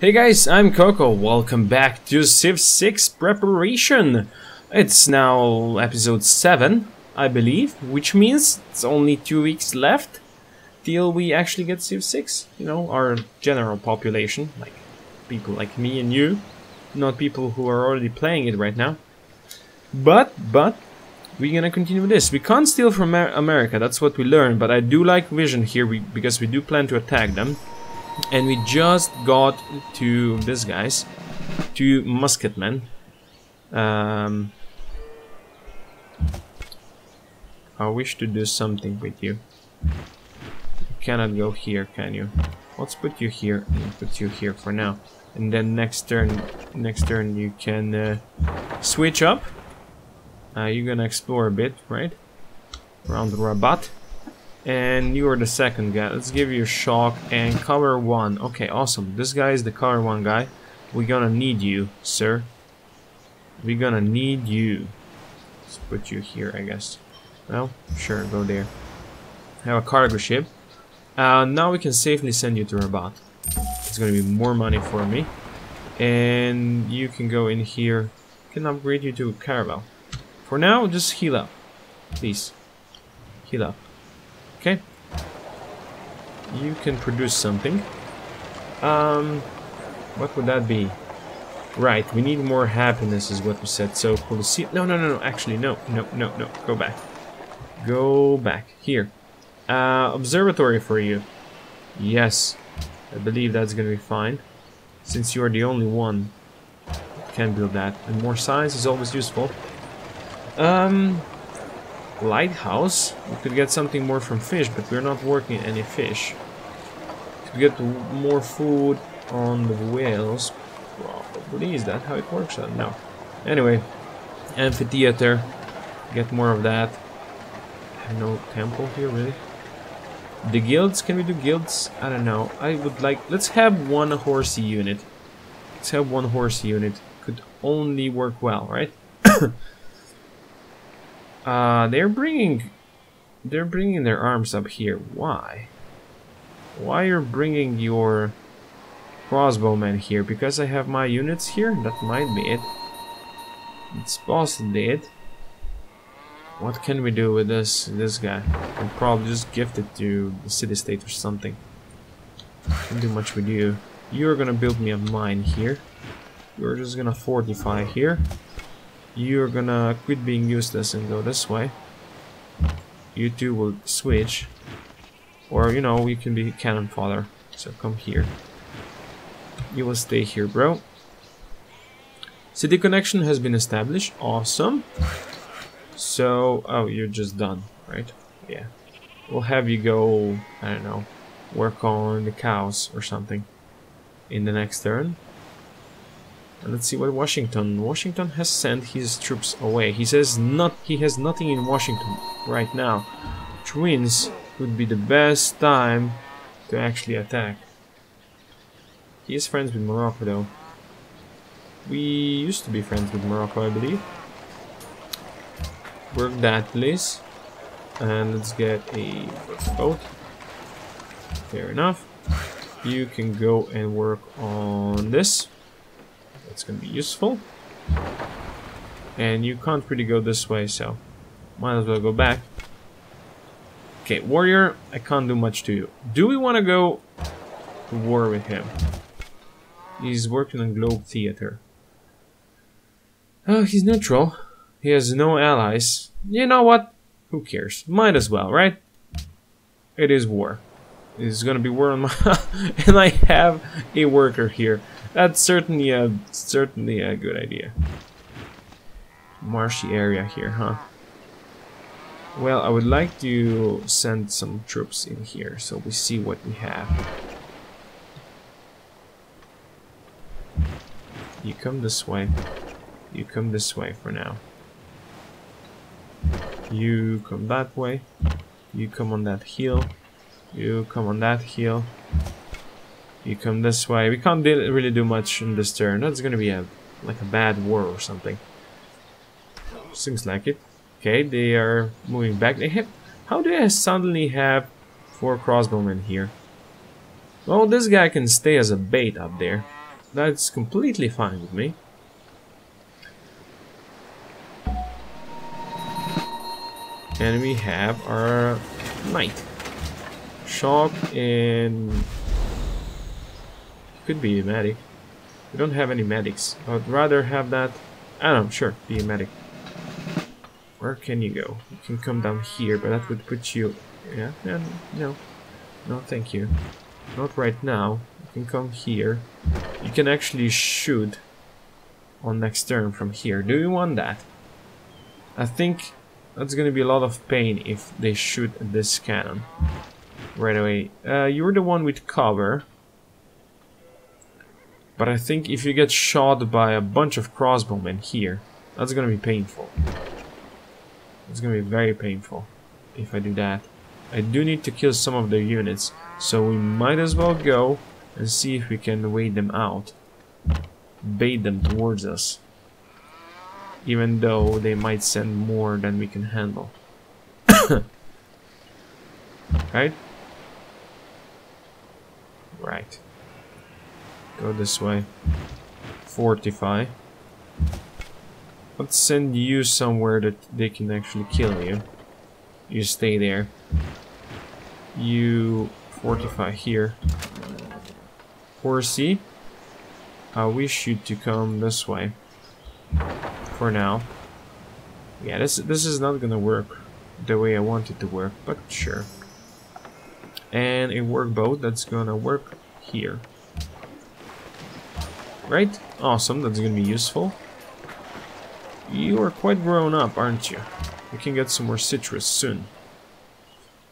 Hey guys, I'm Koko. Welcome back to Civ 6 preparation. It's now episode 7, I believe, which means it's only two weeks left till we actually get Civ 6. You know, our general population, like people like me and you, not people who are already playing it right now. But, but, we're gonna continue with this. We can't steal from America, that's what we learned, but I do like Vision here because we do plan to attack them. And we just got to this guys, to musketmen. Um, I wish to do something with you. You cannot go here, can you? Let's put you here and put you here for now. And then next turn, next turn you can uh, switch up. Uh, you're gonna explore a bit, right? Around the Rabat. And you are the second guy. Let's give you a shock and cover one. Okay, awesome. This guy is the cover one guy. We're gonna need you, sir. We're gonna need you. Let's put you here, I guess. Well, sure, go there. Have a cargo ship. Uh, now we can safely send you to Rabat. It's gonna be more money for me. And you can go in here. can upgrade you to caravel. For now, just heal up. Please. Heal up. Okay. You can produce something. Um, what would that be? Right, we need more happiness is what we said. So, Colosseum... No, no, no, no. Actually, no. No, no, no. Go back. Go back. Here. Uh, observatory for you. Yes. I believe that's gonna be fine. Since you're the only one can build that. And more science is always useful. Um, lighthouse. We could get something more from fish, but we're not working any fish. To get more food on the whales. Probably is that how it works? Uh, no. Anyway, amphitheater. Get more of that. No temple here, really. The guilds, can we do guilds? I don't know. I would like, let's have one horsey unit. Let's have one horsey unit. Could only work well, right? uh, they're bringing, they're bringing their arms up here. Why? Why you're bringing your crossbowmen here? Because I have my units here? That might be it. It's possibly it. What can we do with this this guy? We'll probably just gift it to the city-state or something. Can't do much with you. You're gonna build me a mine here. You're just gonna fortify here. You're gonna quit being useless and go this way. You two will switch. Or, you know, you can be cannon fodder. So come here. You will stay here, bro. City connection has been established. Awesome. So, oh, you're just done, right? Yeah. We'll have you go, I don't know, work on the cows or something in the next turn. And let's see what Washington. Washington has sent his troops away. He says not he has nothing in Washington right now. Means would be the best time to actually attack. He is friends with Morocco though. We used to be friends with Morocco, I believe work that please and let's get a boat fair enough you can go and work on this that's gonna be useful and you can't really go this way so might as well go back okay warrior I can't do much to you do we want to go to war with him he's working on globe theater oh he's neutral he has no allies. You know what? Who cares? Might as well, right? It is war. It's gonna be war on my and I have a worker here. That's certainly a certainly a good idea. Marshy area here, huh? Well, I would like to send some troops in here so we see what we have. You come this way. You come this way for now. You come that way. You come on that hill. You come on that hill. You come this way. We can't really do much in this turn. That's gonna be a like a bad war or something. Seems like it. Okay, they are moving back. They have. How do I suddenly have four crossbowmen here? Well, this guy can stay as a bait up there. That's completely fine with me. And we have our knight. Shock and... Could be a medic. We don't have any medics. I'd rather have that... I don't know, sure, be a medic. Where can you go? You can come down here, but that would put you... Yeah, yeah, no. No, thank you. Not right now. You can come here. You can actually shoot on next turn from here. Do you want that? I think that's gonna be a lot of pain if they shoot this cannon. Right away. Uh, you're the one with cover. But I think if you get shot by a bunch of crossbowmen here, that's gonna be painful. It's gonna be very painful if I do that. I do need to kill some of their units, so we might as well go and see if we can wait them out. Bait them towards us. Even though they might send more than we can handle. right? Right. Go this way. Fortify. Let's send you somewhere that they can actually kill you. You stay there. You fortify here. Horsey, I wish you to come this way. For now. Yeah, this this is not gonna work the way I want it to work, but sure. And a workboat that's gonna work here. Right? Awesome, that's gonna be useful. You are quite grown up, aren't you? We can get some more citrus soon.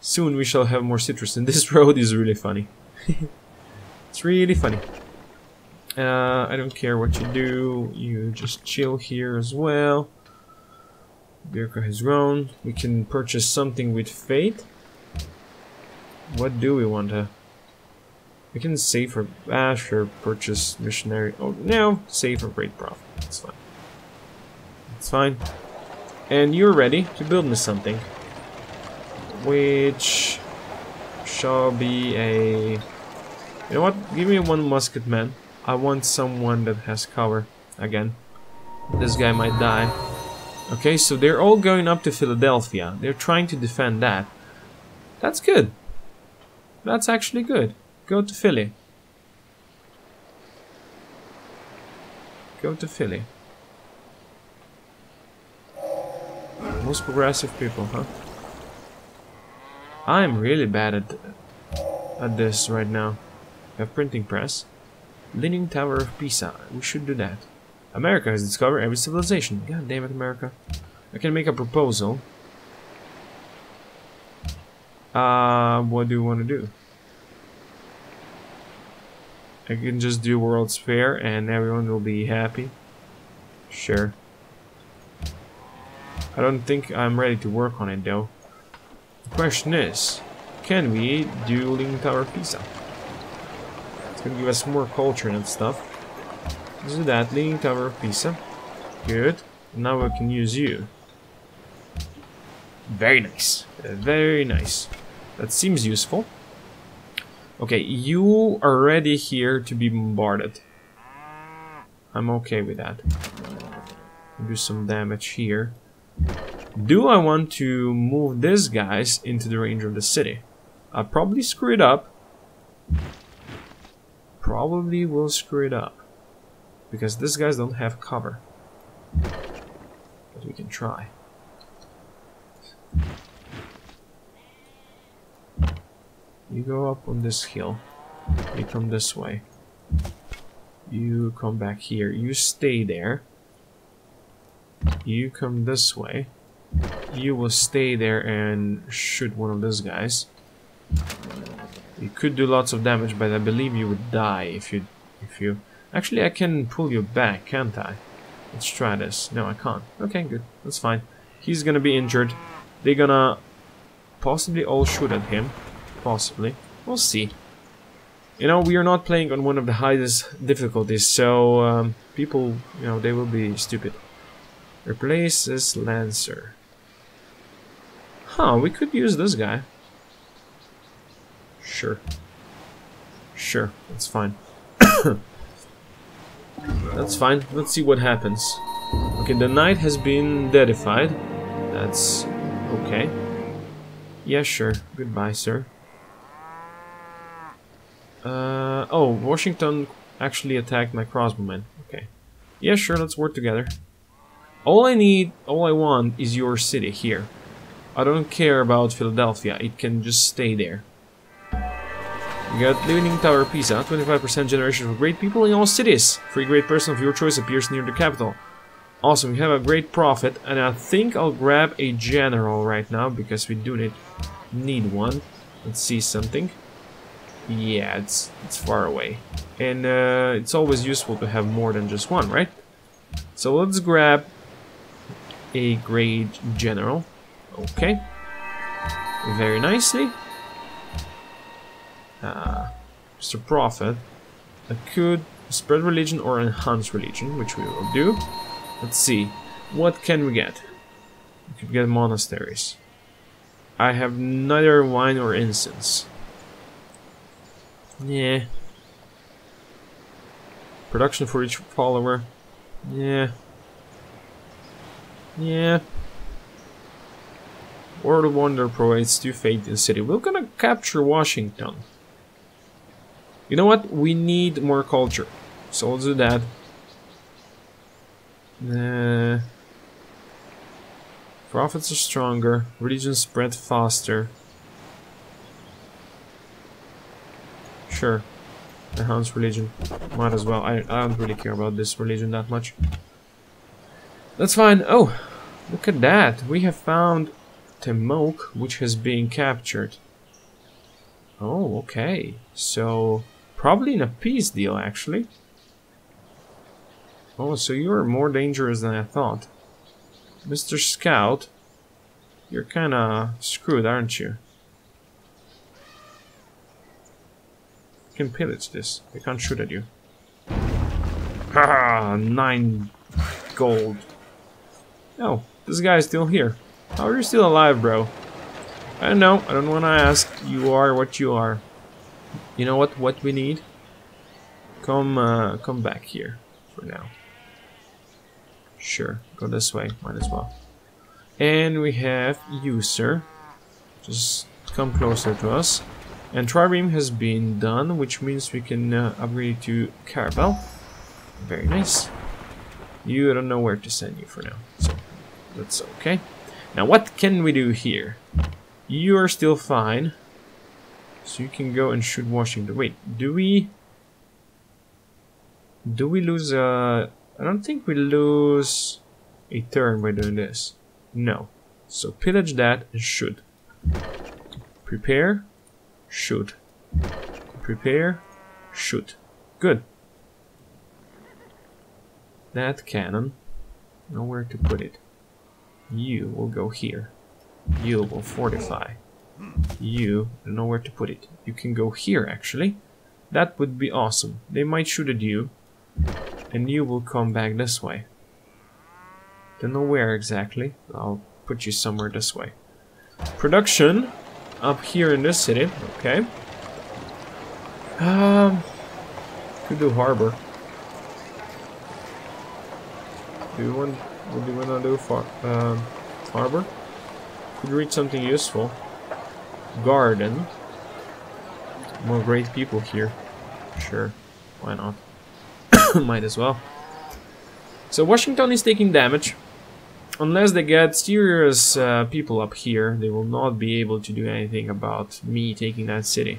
Soon we shall have more citrus, and this road is really funny. it's really funny. Uh, I don't care what you do, you just chill here as well. Birka has grown. We can purchase something with Faith. What do we want to... We can save for Bash or purchase Missionary. Oh, no, save for Great Prophet. That's fine. It's fine. And you're ready to build me something. Which shall be a... You know what? Give me one musket man. I want someone that has cover. Again. This guy might die. Okay, so they're all going up to Philadelphia. They're trying to defend that. That's good. That's actually good. Go to Philly. Go to Philly. Most progressive people, huh? I'm really bad at at this right now. We have printing press. Leaning Tower of Pisa. We should do that. America has discovered every civilization. God damn it, America. I can make a proposal. Uh, what do you want to do? I can just do World's Fair and everyone will be happy. Sure. I don't think I'm ready to work on it though. The question is, can we do Leaning Tower Pisa? It's gonna give us more culture and stuff. Let's do that, Leaning Tower Pisa. Good. Now I can use you. Very nice. Very nice. That seems useful. Okay, you are ready here to be bombarded. I'm okay with that. Do some damage here. Do I want to move these guys into the range of the city? I'll probably screw it up. Probably will screw it up. Because these guys don't have cover. But we can try. You go up on this hill. You come this way. You come back here. You stay there. You come this way. You will stay there and shoot one of those guys. You could do lots of damage, but I believe you would die if you... if you. Actually, I can pull you back, can't I? Let's try this. No, I can't. Okay, good. That's fine. He's gonna be injured. They're gonna possibly all shoot at him. Possibly. We'll see. You know, we are not playing on one of the highest difficulties, so um, people, you know, they will be stupid. Replace this Lancer. Huh, we could use this guy. Sure. Sure, that's fine. that's fine. Let's see what happens. Okay, the knight has been deadified. That's okay. Yeah, sure. Goodbye, sir. Uh, oh, Washington actually attacked my crossbowmen. Okay. Yeah, sure, let's work together. All I need, all I want is your city here. I don't care about Philadelphia, it can just stay there. We got Leaning Tower Pisa, 25% generation for great people in all cities. Free great person of your choice appears near the capital. Awesome, we have a great prophet, and I think I'll grab a general right now, because we do need, need one. Let's see something. Yeah, it's, it's far away. And uh, it's always useful to have more than just one, right? So let's grab a great general. Okay. Very nicely. Uh, Mr. Prophet. I could spread religion or enhance religion, which we will do. Let's see. What can we get? We could get monasteries. I have neither wine or incense. Yeah. Production for each follower. Yeah. Yeah. World of Wonder provides two faith in city. We're gonna capture Washington. You know what? We need more culture. So let's do that. Uh, prophets are stronger. Religion spread faster. Sure. Enhance religion. Might as well. I, I don't really care about this religion that much. That's fine. Oh, look at that. We have found Temoke, which has been captured. Oh, okay. So, probably in a peace deal, actually. Oh, so you're more dangerous than I thought. Mr. Scout, you're kinda screwed, aren't you? Can pillage this. They can't shoot at you. Ha! Nine gold. Oh, this guy is still here. How are you still alive, bro? I don't know. I don't want to ask. You are what you are. You know what? What we need? Come, uh, come back here for now. Sure, go this way. Might as well. And we have user. Just come closer to us. And Trireme has been done, which means we can uh, upgrade to Caravel. Very nice. You don't know where to send you for now, so that's okay. Now what can we do here? You are still fine. So you can go and shoot Washington. Wait, do we... Do we lose a... I don't think we lose a turn by doing this. No. So pillage that and shoot. Prepare. Shoot. Prepare. Shoot. Good. That cannon. Nowhere to put it. You will go here. You will fortify. You know where to put it. You can go here, actually. That would be awesome. They might shoot at you, and you will come back this way. Don't know where exactly. I'll put you somewhere this way. Production up here in this city. Okay. Um, could do harbor. Do want? What do you want to do for um, harbor? Could read something useful. Garden. More great people here. Sure. Why not? Might as well. So Washington is taking damage. Unless they get serious uh, people up here, they will not be able to do anything about me taking that city.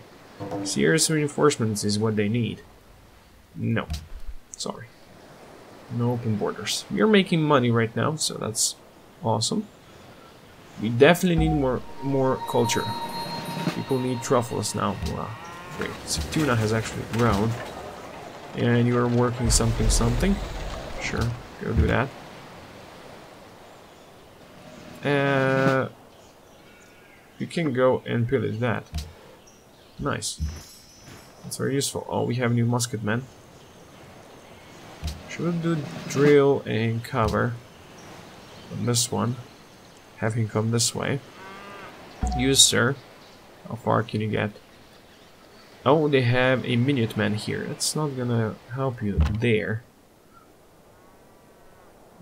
Serious reinforcements is what they need. No. Sorry. No open borders. We are making money right now, so that's awesome. We definitely need more more culture. People need truffles now. Wow, great. So tuna has actually grown. And you are working something something. Sure, go do that. Uh, you can go and pillage that. Nice. That's very useful. Oh, we have new musketmen. Should we do drill and cover on this one? Have him come this way. Use sir. How far can you get? Oh, they have a Minuteman here. That's not gonna help you there.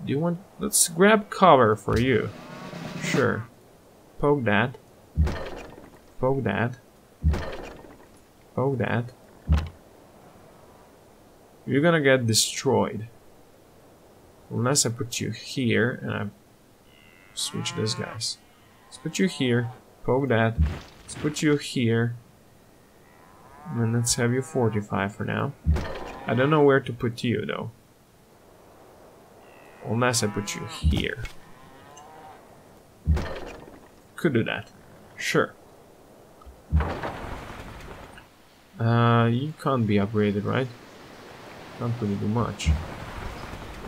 Do you want... Let's grab cover for you. Sure. Poke that. Poke that. Poke that. You're gonna get destroyed. Unless I put you here and I switch this guys. Let's put you here. Poke that. Let's put you here. And let's have you fortify for now. I don't know where to put you though. Unless I put you here. Could do that. Sure. Uh, you can't be upgraded, right? Can't really do much.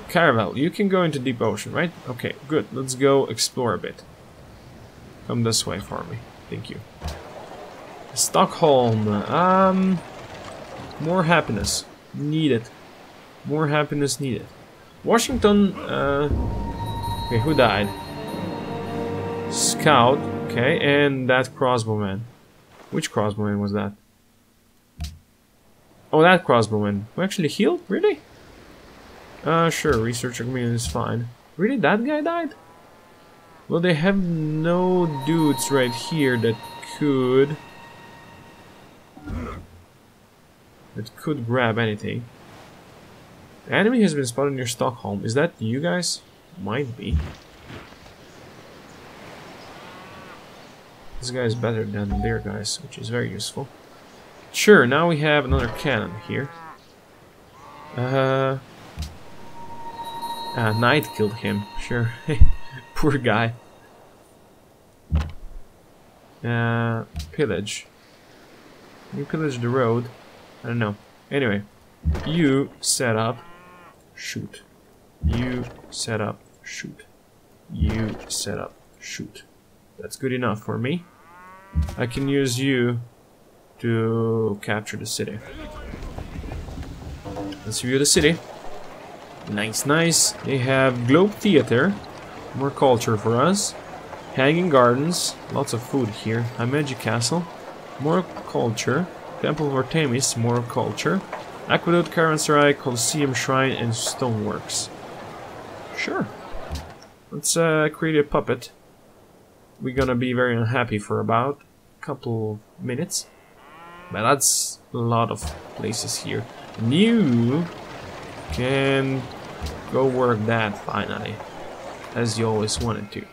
Caravel, you can go into deep ocean, right? Okay, good. Let's go explore a bit. Come this way for me. Thank you. Stockholm. Um, more happiness needed. More happiness needed. Washington. Uh, okay, who died? Scout. Okay, and that crossbowman. Which crossbowman was that? Oh, that crossbowman. Who actually healed? Really? Uh, sure, researcher community is fine. Really, that guy died? Well, they have no dudes right here that could... That could grab anything. The enemy has been spotted near Stockholm. Is that you guys? Might be. This guy is better than their guys, which is very useful. Sure, now we have another cannon here. Uh, uh, Knight killed him, sure. Poor guy. Uh, pillage. You pillage the road. I don't know. Anyway, you set up, shoot. You set up, shoot. You set up, shoot. That's good enough for me. I can use you to capture the city. Let's view the city. Nice, nice. They have Globe Theater. More culture for us. Hanging Gardens. Lots of food here. Himeji Castle. More culture. Temple of Artemis. More culture. Aqueduct, Caravanserai, Colosseum Shrine, and Stoneworks. Sure. Let's uh, create a puppet. We're gonna be very unhappy for about a couple minutes. But that's a lot of places here. And you can go work that finally. As you always wanted to.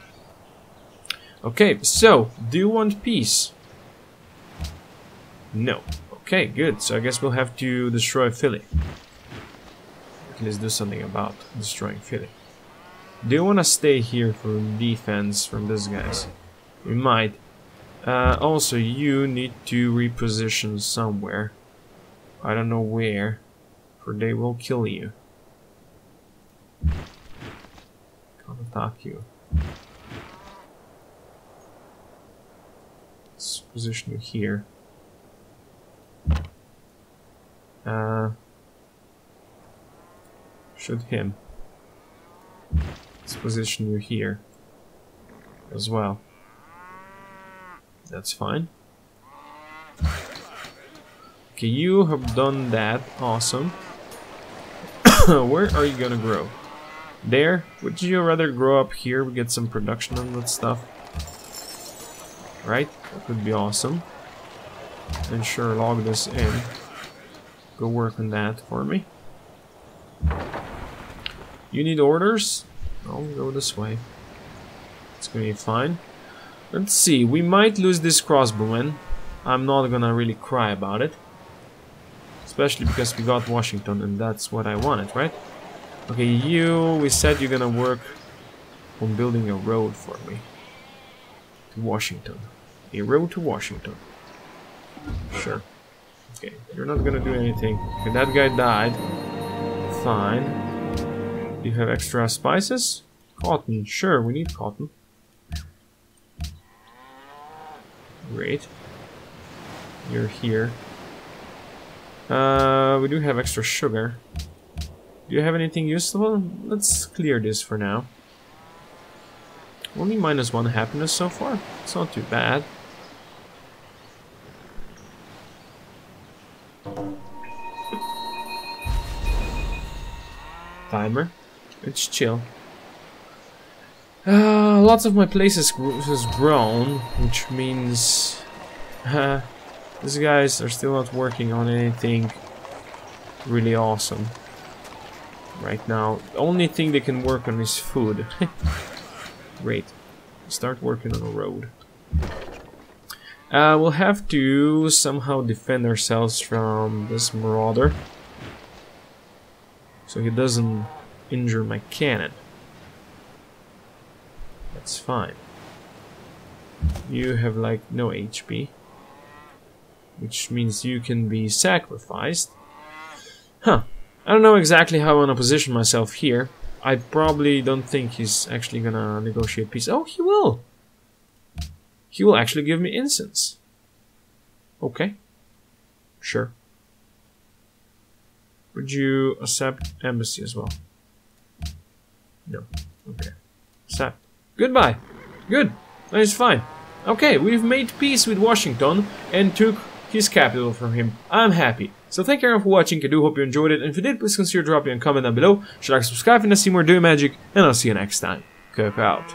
Okay, so, do you want peace? No. Okay, good. So I guess we'll have to destroy Philly. Let's do something about destroying Philly. Do you want to stay here for defense from these guys? We might. Uh, also, you need to reposition somewhere. I don't know where, for they will kill you. Can't attack you. Let's position you here. Uh, shoot him. Position you here as well. That's fine. Okay, you have done that. Awesome. Where are you gonna grow? There? Would you rather grow up here? We get some production on that stuff. Right? That would be awesome. And sure, log this in. Go work on that for me. You need orders? I'll go this way. It's gonna be fine. Let's see, we might lose this crossbowman. I'm not gonna really cry about it. Especially because we got Washington and that's what I wanted, right? Okay, you, we said you're gonna work on building a road for me. To Washington. A road to Washington. Sure. Okay, you're not gonna do anything. Okay, that guy died. Fine. You have extra spices? Cotton, sure, we need cotton. Great. You're here. Uh, we do have extra sugar. Do you have anything useful? Let's clear this for now. Only minus one happiness so far. It's not too bad. Timer. It's chill. Uh, lots of my places has grown, which means uh, these guys are still not working on anything really awesome right now. The only thing they can work on is food. Great. Start working on a road. Uh, we'll have to somehow defend ourselves from this marauder. So he doesn't injure my cannon. That's fine. You have like no HP. Which means you can be sacrificed. Huh. I don't know exactly how I want to position myself here. I probably don't think he's actually gonna negotiate peace. Oh, he will! He will actually give me incense. Okay. Sure. Would you accept embassy as well? No. Okay. Accept. Goodbye. Good. That is fine. Okay, we've made peace with Washington and took his capital from him. I'm happy. So thank you everyone for watching, I do hope you enjoyed it, and if you did, please consider dropping a comment down below, should like subscribe and to see more Doing Magic, and I'll see you next time. Koko out.